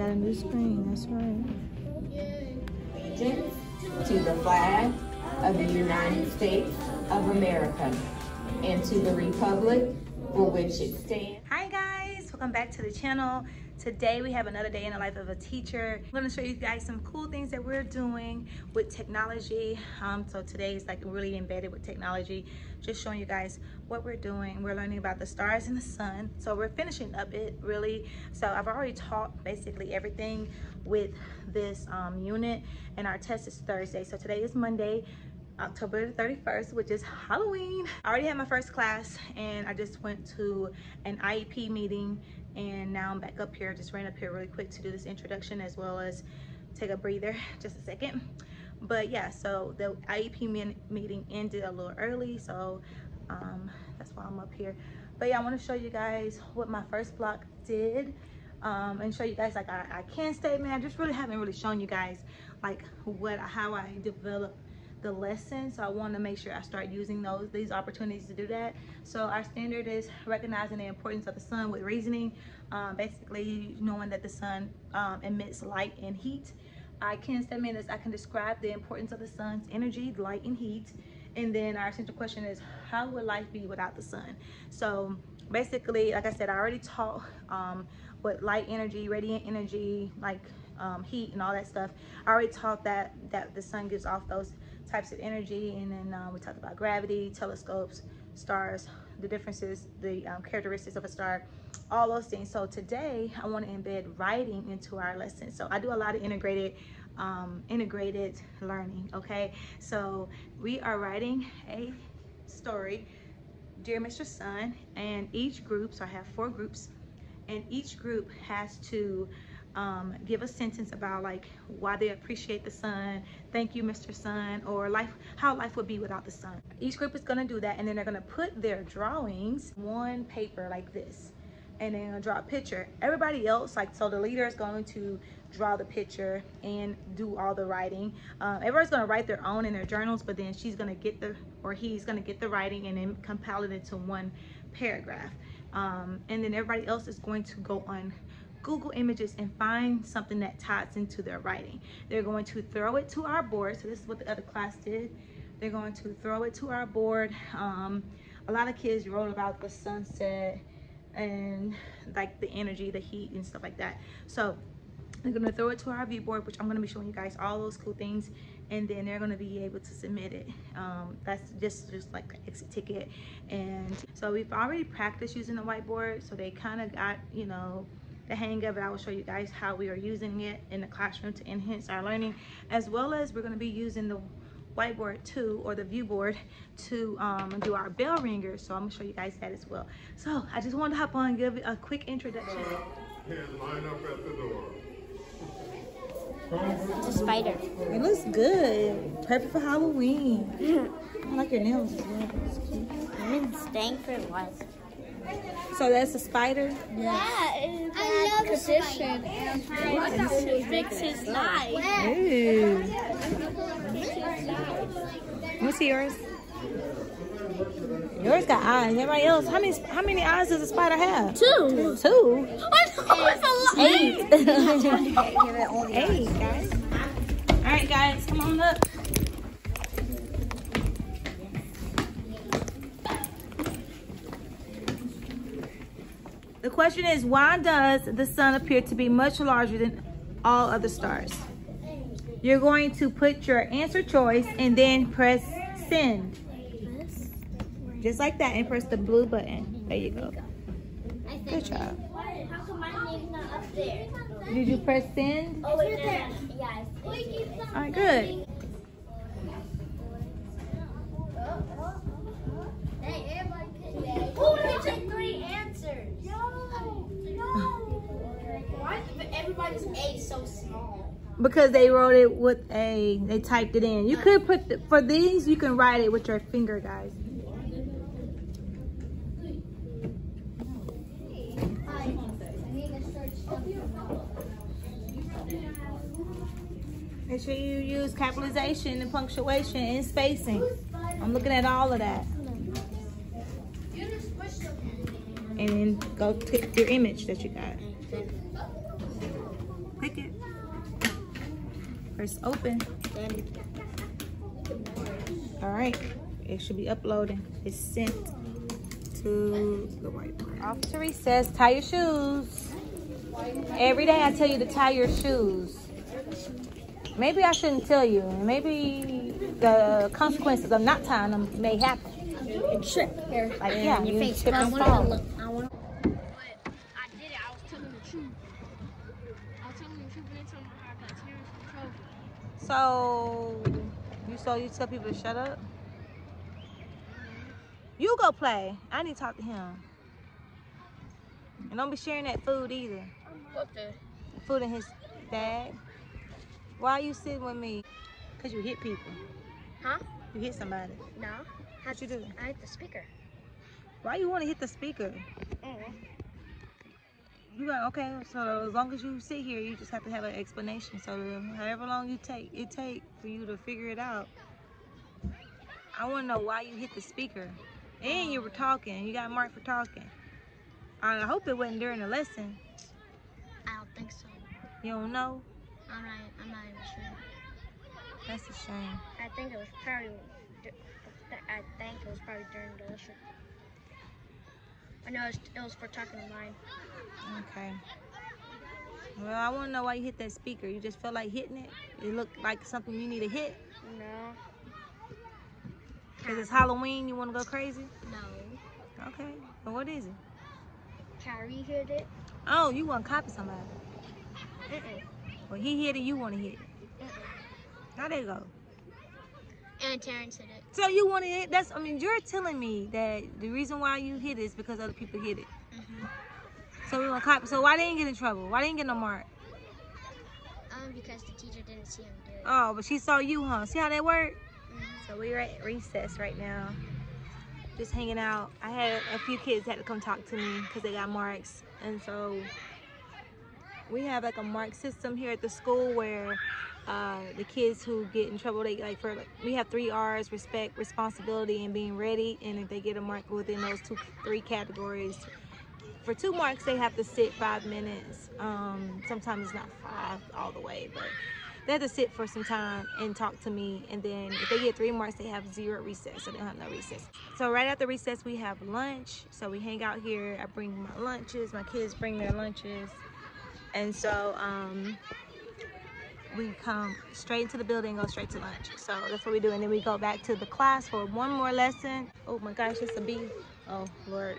got a new screen, that's right. To the flag of the United States of America and to the republic for which it stands. Hi guys, welcome back to the channel. Today we have another day in the life of a teacher. I'm gonna show you guys some cool things that we're doing with technology. Um, so today is like really embedded with technology. Just showing you guys what we're doing. We're learning about the stars and the sun. So we're finishing up it really. So I've already taught basically everything with this um, unit and our test is Thursday. So today is Monday. October 31st, which is Halloween. I already had my first class and I just went to an IEP meeting and now I'm back up here. Just ran up here really quick to do this introduction as well as take a breather, just a second. But yeah, so the IEP meeting ended a little early, so um, that's why I'm up here. But yeah, I wanna show you guys what my first block did um, and show you guys like our, our can statement. I just really haven't really shown you guys like what how I develop the lesson so i want to make sure i start using those these opportunities to do that. So our standard is recognizing the importance of the sun with reasoning um, basically knowing that the sun um, emits light and heat. I can statement is i can describe the importance of the sun's energy light and heat. And then our central question is how would life be without the sun? So basically like i said i already taught um, what light energy radiant energy like um, heat and all that stuff. I already taught that that the sun gives off those types of energy and then um, we talked about gravity telescopes stars the differences the um, characteristics of a star all those things. So today i want to embed writing into our lesson so i do a lot of integrated um, integrated learning okay? So we are writing a story dear mr sun and each group so i have four groups and each group has to um, give a sentence about like why they appreciate the sun, thank you, Mr. Sun, or life, how life would be without the sun. Each group is gonna do that and then they're gonna put their drawings one paper like this and then draw a picture. Everybody else, like, so the leader is going to draw the picture and do all the writing. Um, everybody's gonna write their own in their journals, but then she's gonna get the, or he's gonna get the writing and then compile it into one paragraph. Um, and then everybody else is going to go on Google Images and find something that ties into their writing. They're going to throw it to our board. So this is what the other class did. They're going to throw it to our board. Um, a lot of kids wrote about the sunset and like the energy, the heat and stuff like that. So they're gonna throw it to our view board, which I'm gonna be showing you guys all those cool things, and then they're gonna be able to submit it. Um, that's just just like an exit ticket. And so we've already practiced using the whiteboard, so they kind of got, you know, the hang of it. I will show you guys how we are using it in the classroom to enhance our learning, as well as we're going to be using the whiteboard too, or the view board to um, do our bell ringers. So I'm going to show you guys that as well. So I just wanted to hop on and give a quick introduction. line up at the door. It's a spider. It looks good. Perfect for Halloween. I like your nails as well. It's cute. I'm in Stanford was. So that's a spider? Yeah, bad condition. And I'm to fix his life. Ooh. Let me see yours. Yours got eyes. Everybody else, how many how many eyes does a spider have? Two. Two? Eight. Eight, guys. All right, guys, come on up. The question is, why does the sun appear to be much larger than all other stars? You're going to put your answer choice and then press send. Just like that and press the blue button. There you go. Good job. How come my name's not up there? Did you press send? Oh, it's there. Yeah, All right, good. Who picked three answers? Everybody's A so small? Because they wrote it with a, they typed it in. You could put, the, for these, you can write it with your finger, guys. Make sure you use capitalization and punctuation and spacing. I'm looking at all of that. And then go pick your image that you got. Press open. All right, it should be uploading. It's sent to the whiteboard. Off to recess, tie your shoes. Every day I tell you to tie your shoes. Maybe I shouldn't tell you. Maybe the consequences of not tying them may happen. You trip here. Like, and yeah, your you face. trip I and wanna fall. look. I wanna. But I did it. I was telling the truth. I was telling the truth, but it's on my iPad. Here's the trophy. So you so you tell people to shut up? You go play. I need to talk to him. And don't be sharing that food either. What the? Food in his bag. Why are you sitting with me? Cause you hit people. Huh? You hit somebody. No. How'd you do? I hit the speaker. Why you want to hit the speaker? Mm. You got okay. So as long as you sit here, you just have to have an explanation. So however long you take, it take for you to figure it out. I want to know why you hit the speaker, and you were talking. You got marked for talking. I hope it wasn't during the lesson. I don't think so. You don't know. I'm not. I'm not even sure. That's a shame. I think it was probably. I think it was probably during the lesson. I know it was, it was for talking to mine. Okay. Well, I want to know why you hit that speaker. You just felt like hitting it. It looked like something you need to hit. No. Cause it's Halloween. You want to go crazy? No. Okay. Well, what is it? Kyrie hit it. Oh, you want to copy somebody. Mm-mm. Well, he hit it. You want to hit it. Uh-uh. Mm-mm. How they go? And Terrence hit it. So you want to hit? That's. I mean, you're telling me that the reason why you hit it is because other people hit it. Mm-hmm. So we want to copy. So why didn't you get in trouble? Why didn't you get no mark? Um, because the teacher didn't see him do it. Oh, but she saw you, huh? See how that worked? Mhm. So we're at recess right now, just hanging out. I had a few kids had to come talk to me because they got marks, and so we have like a mark system here at the school where uh, the kids who get in trouble, they like for we have three R's: respect, responsibility, and being ready. And if they get a mark within those two, three categories, for two marks they have to sit five minutes. Um, sometimes it's not five all the way, but they have to sit for some time and talk to me. And then if they get three marks, they have zero recess, so they don't have no recess. So right after recess, we have lunch. So we hang out here. I bring my lunches. My kids bring their lunches, and so um, we come straight into the building, go straight to lunch. So that's what we do, and then we go back to the class for one more lesson. Oh my gosh, it's a bee. Oh Lord,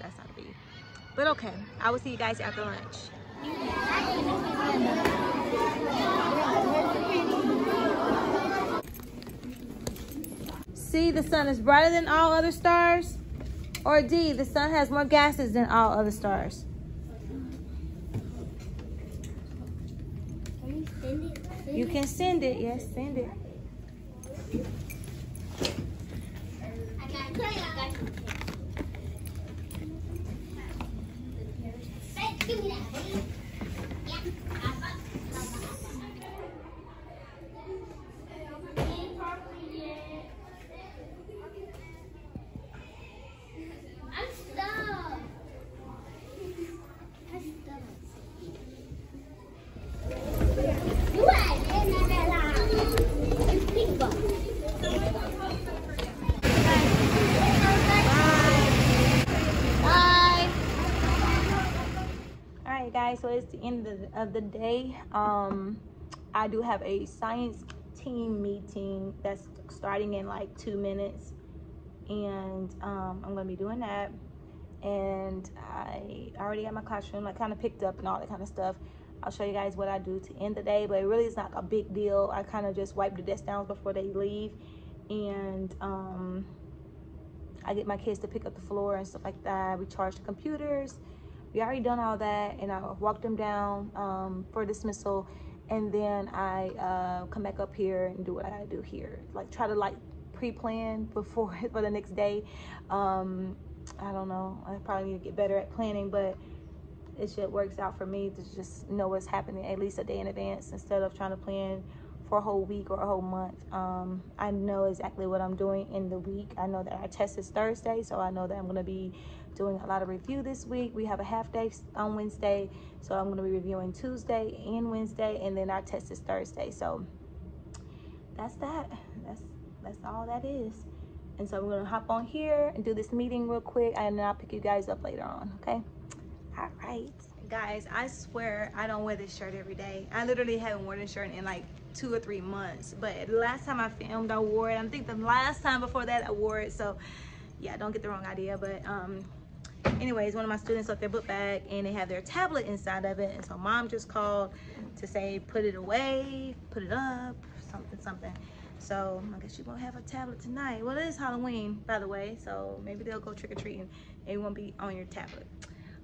that's not a bee. But okay, I will see you guys after lunch. C, the sun is brighter than all other stars? Or D, the sun has more gases than all other stars? Can you send it? You can send it, yes, send it. Guys, so it's the end of the, of the day. Um, I do have a science team meeting that's starting in like two minutes. And um, I'm going to be doing that. And I already got my classroom like kind of picked up and all that kind of stuff. I'll show you guys what I do to end the day, but it really is not a big deal. I kind of just wipe the desk down before they leave. And um, I get my kids to pick up the floor and stuff like that. We charge the computers. We already done all that, and I walked them down um, for dismissal, and then I uh, come back up here and do what I gotta do here. Like try to like pre-plan before for the next day. Um, I don't know. I probably need to get better at planning, but it just works out for me to just know what's happening at least a day in advance instead of trying to plan for a whole week or a whole month. Um, I know exactly what I'm doing in the week. I know that our test is Thursday, so I know that I'm going to be doing a lot of review this week. We have a half day on Wednesday, so I'm going to be reviewing Tuesday and Wednesday, and then our test is Thursday. So that's that. That's that's all that is. And so we're going to hop on here and do this meeting real quick, and then I'll pick you guys up later on. Okay. All right. Guys, I swear I don't wear this shirt every day. I literally haven't worn this shirt in like two or three months. But the last time I filmed, I wore it. I think the last time before that, I wore it. So yeah, don't get the wrong idea. But um, anyways, one of my students left their book bag and they have their tablet inside of it. And so mom just called to say, put it away, put it up, something, something. So I guess you won't have a tablet tonight. Well, it is Halloween, by the way. So maybe they'll go trick-or-treating it won't be on your tablet.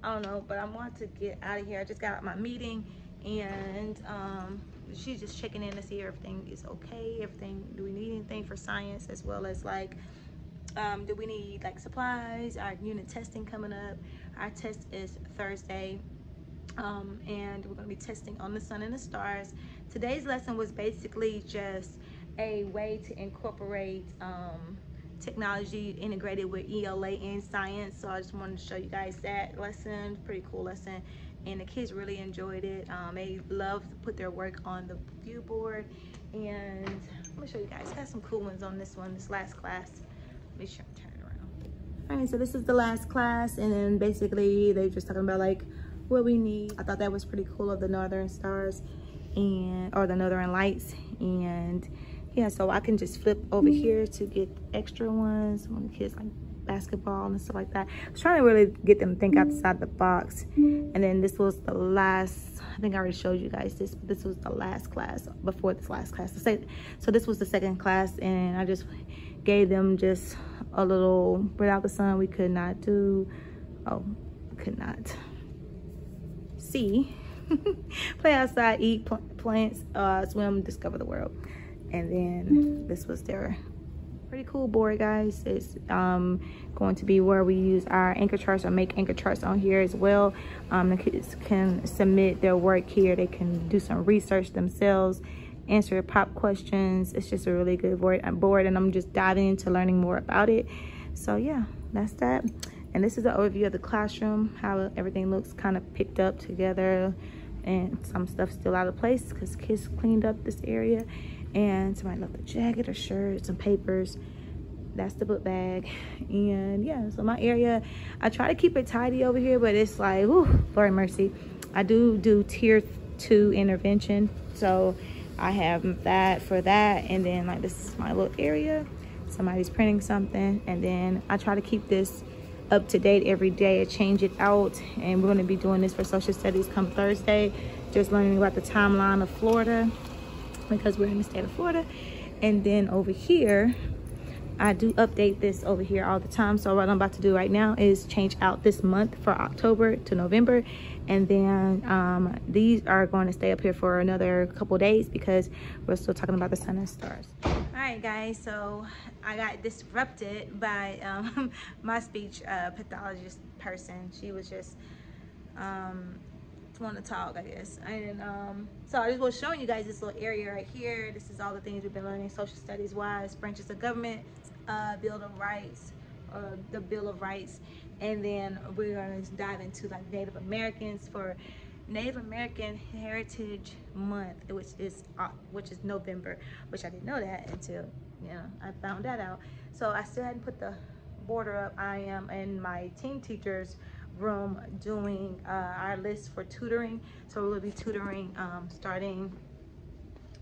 I don't know, but i'm want to get out of here. I just got my meeting and um, she's just checking in to see if everything is okay. Everything, do we need anything for science as well as like, um, do we need like supplies? Our unit testing coming up. Our test is Thursday. Um, and we're going to be testing on the sun and the stars. Today's lesson was basically just a way to incorporate um, technology integrated with ELA and science. So I just wanted to show you guys that lesson. Pretty cool lesson and the kids really enjoyed it. Um, they love to put their work on the view board. And let me show you guys. Got some cool ones on this one, this last class. Let me show, turn it around. All right, so this is the last class. And then basically they're just talking about like what we need. I thought that was pretty cool of the Northern Stars and or the Northern Lights. And yeah, so I can just flip over here to get extra ones when the kids like basketball and stuff like that. I was trying to really get them to think outside the box. And then this was the last, I think I already showed you guys this, but this was the last class before this last class. So this was the second class and I just gave them just a little, without the sun we could not do, oh, could not see. Play outside, eat pl plants, uh, swim, discover the world. And then this was their pretty cool board guys it's um, going to be where we use our anchor charts or make anchor charts on here as well um, the kids can submit their work here they can do some research themselves answer pop questions. It's just a really good board, uh, board and i'm just diving into learning more about it. So yeah that's that. And this is the overview of the classroom how everything looks kind of picked up together and some stuff still out of place because kids cleaned up this area and somebody left a jacket or shirt some papers that's the book bag. And yeah so my area i try to keep it tidy over here but it's like oh lord mercy. I do do tier two intervention so i have that for that and then like this is my little area somebody's printing something and then i try to keep this up to date every day I change it out and we're going to be doing this for social studies come thursday just learning about the timeline of florida because we're in the state of Florida. And then over here, I do update this over here all the time. So what I'm about to do right now is change out this month for October to November. And then um, these are going to stay up here for another couple days because we're still talking about the sun and stars. All right, guys, so I got disrupted by um, my speech uh, pathologist person. She was just um, to talk, I guess. And um, so I just was showing you guys this little area right here. This is all the things we've been learning social studies wise, branches of government, uh, Bill of Rights, uh, the Bill of Rights. And then we're to dive into like Native Americans for Native American Heritage Month, which is uh, which is November, which I didn't know that until you know I found that out. So I still hadn't put the border up. I am in my team teachers room doing uh, our list for tutoring. So we'll be tutoring um, starting,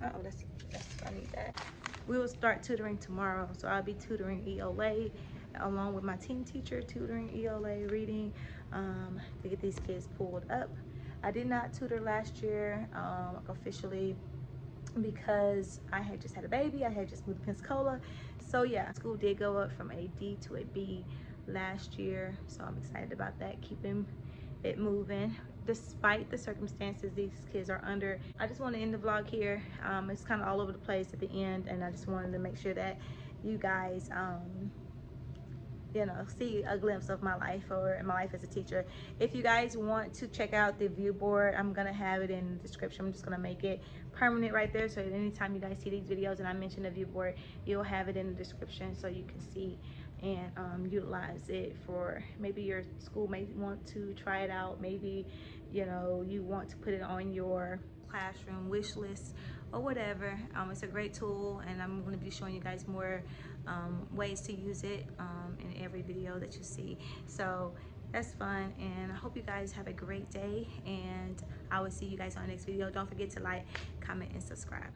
uh oh, that's, that's, I need that. We will start tutoring tomorrow. So I'll be tutoring ELA along with my team teacher, tutoring ELA reading um, to get these kids pulled up. I did not tutor last year um, officially because I had just had a baby. I had just moved to Pensacola. So yeah, school did go up from a D to a B last year so i'm excited about that keeping it moving despite the circumstances these kids are under i just want to end the vlog here. Um, it's kind of all over the place at the end and i just wanted to make sure that you guys um, you know see a glimpse of my life or my life as a teacher. If you guys want to check out the view board i'm gonna have it in the description. I'm just gonna make it permanent right there so anytime you guys see these videos and i mention the view board you'll have it in the description so you can see and um, utilize it for maybe your school may want to try it out maybe you know you want to put it on your classroom wish list or whatever. Um, it's a great tool and i'm going to be showing you guys more um, ways to use it um, in every video that you see. So that's fun and i hope you guys have a great day and i will see you guys on the next video. Don't forget to like comment and subscribe